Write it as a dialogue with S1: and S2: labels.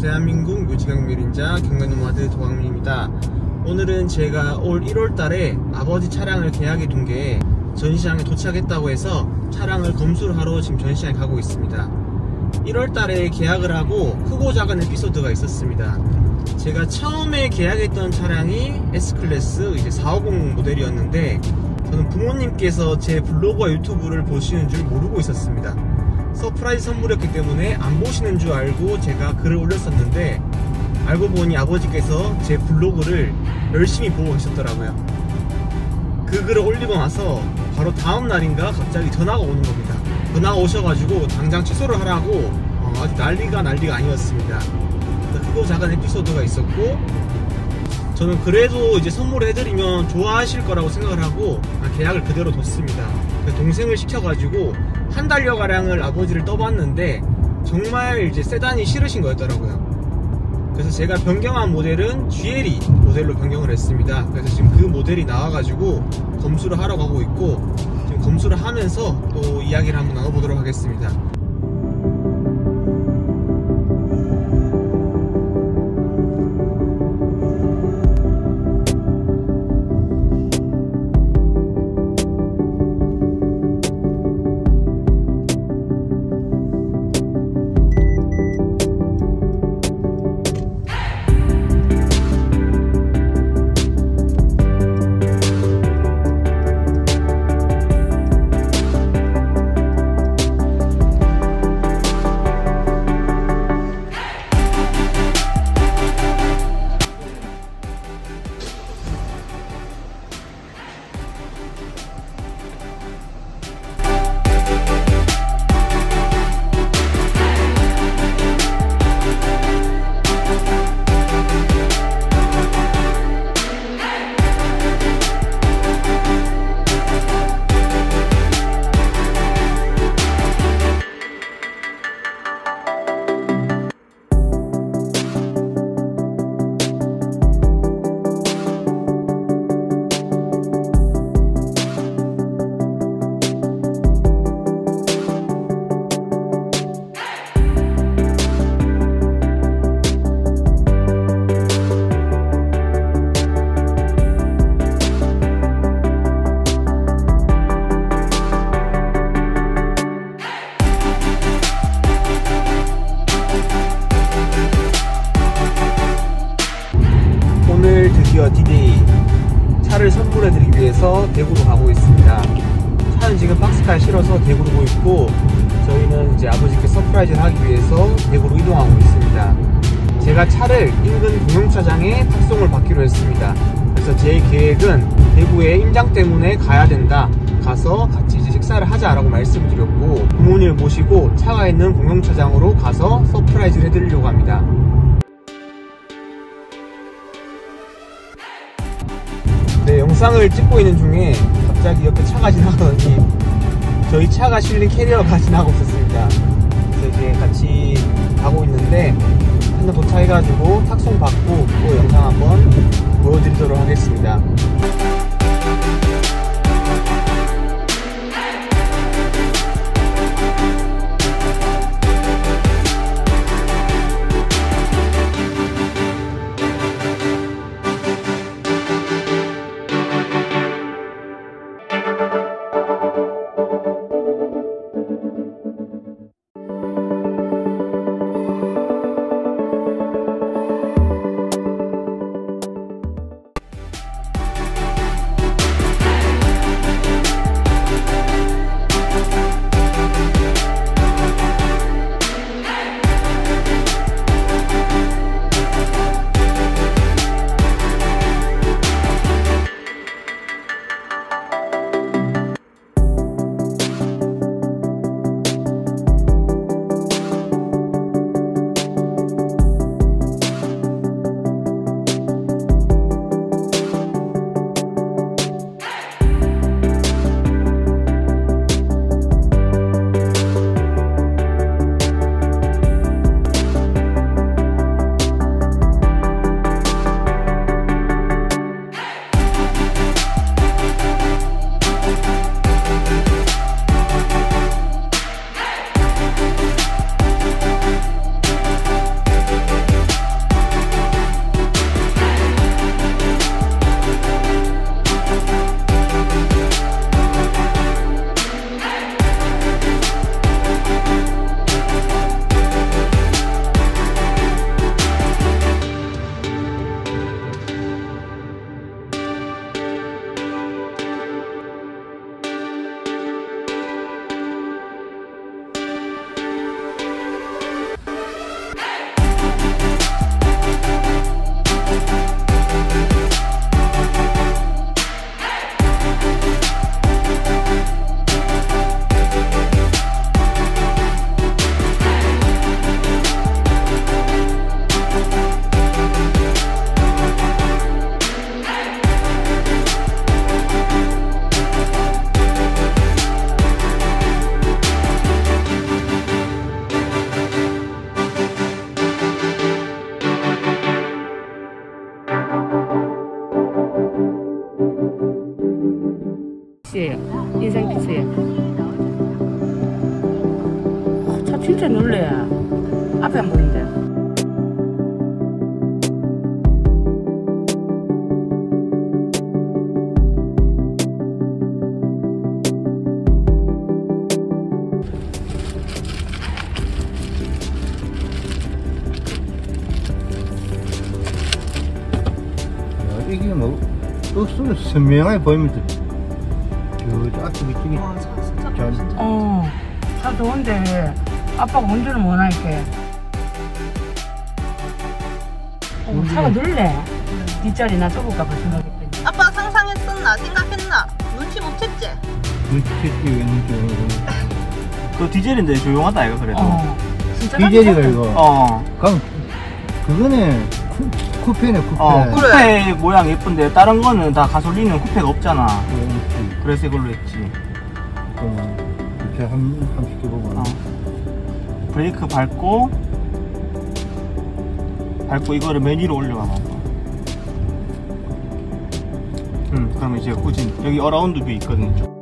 S1: 대한민국 뮤지강 미린자 경남노마드 도광민입니다. 오늘은 제가 올 1월 달에 아버지 차량을 계약해 둔 게 전시장에 도착했다고 해서 차량을 검수를 하러 지금 전시장에 가고 있습니다. 1월 달에 계약을 하고 크고 작은 에피소드가 있었습니다. 제가 처음에 계약했던 차량이 S클래스 이제 450 모델이었는데 저는 부모님께서 제 블로그와 유튜브를 보시는 줄 모르고 있었습니다. surprise 선물이었기 때문에 안 보시는 줄 알고 제가 글을 올렸었는데 알고 보니 아버지께서 제 블로그를 열심히 보고 계셨더라고요. 그 글을 올리고 나서 바로 다음 날인가 갑자기 전화가 오는 겁니다. 전화가 오셔가지고 당장 취소를 하라고 어, 아주 난리가 난리가 아니었습니다. 크고 작은 에피소드가 있었고 저는 그래도 이제 선물을 해드리면 좋아하실 거라고 생각을 하고 계약을 그대로 뒀습니다. 동생을 시켜가지고 한 달여 가량을 아버지를 떠봤는데 정말 이제 세단이 싫으신 거였더라고요. 그래서 제가 변경한 모델은 GLE 모델로 변경을 했습니다. 그래서 지금 그 모델이 나와가지고 검수를 하러 가고 있고 지금 검수를 하면서 또 이야기를 한번 나눠보도록 하겠습니다. 위해서 대구로 가고 있습니다. 차는 지금 박스카에 실어서 대구로 오고 있고 저희는 이제 아버지께 surprise를 하기 위해서 대구로 이동하고 있습니다. 제가 차를 인근 공영주차장에 탁송을 받기로 했습니다. 그래서 제 계획은 대구에 임장 때문에 가야 된다. 가서 같이 이제 식사를 하자라고 말씀드렸고 부모님을 모시고 차가 있는 공영주차장으로 가서 surprise를 해드리려고 합니다. 영상을 찍고 있는 중에 갑자기 옆에 차가 지나가더니 저희 차가 실린 캐리어가 지나고 있었습니다. 그래서 이제 같이 가고 있는데 한번 도착해가지고 탁송 받고 또 영상 한번 보여드리도록 하겠습니다.
S2: 앞에 안.
S3: 야, 이게 뭐 억수로 선명하게 보이면서 저 앞에
S4: 와, 차 진짜
S3: 잘-.
S2: 어. 차 좋은데 아빠가 운전을 못 하니까. 어, 차가 놀래. 뒷자리 놔둬볼까 봐 생각했더니.
S4: 아빠 상상했었나 생각했나 눈치 못 챘지?
S3: 눈치챘지 왜 눈치
S1: 그 디젤인데 조용하다 이거 그래도
S2: 어. 진짜
S3: 디젤이가
S2: 깜짝이야.
S3: 이거
S1: 어,
S3: 그럼 그거네 쿠, 쿠페네 쿠페
S1: 어
S4: 그래.
S1: 쿠페 모양 예쁜데 다른 거는 다 가솔린은 쿠페가 없잖아
S3: 그렇지
S1: 그래서 이걸로 했지
S3: 그러면 이렇게 한, 한 시켜보고
S1: 어. 브레이크 밟고 밟고 이거를 맨 위로 올려봐 음 그러면 이제 후진 여기 around view 있거든 이쪽